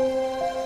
Música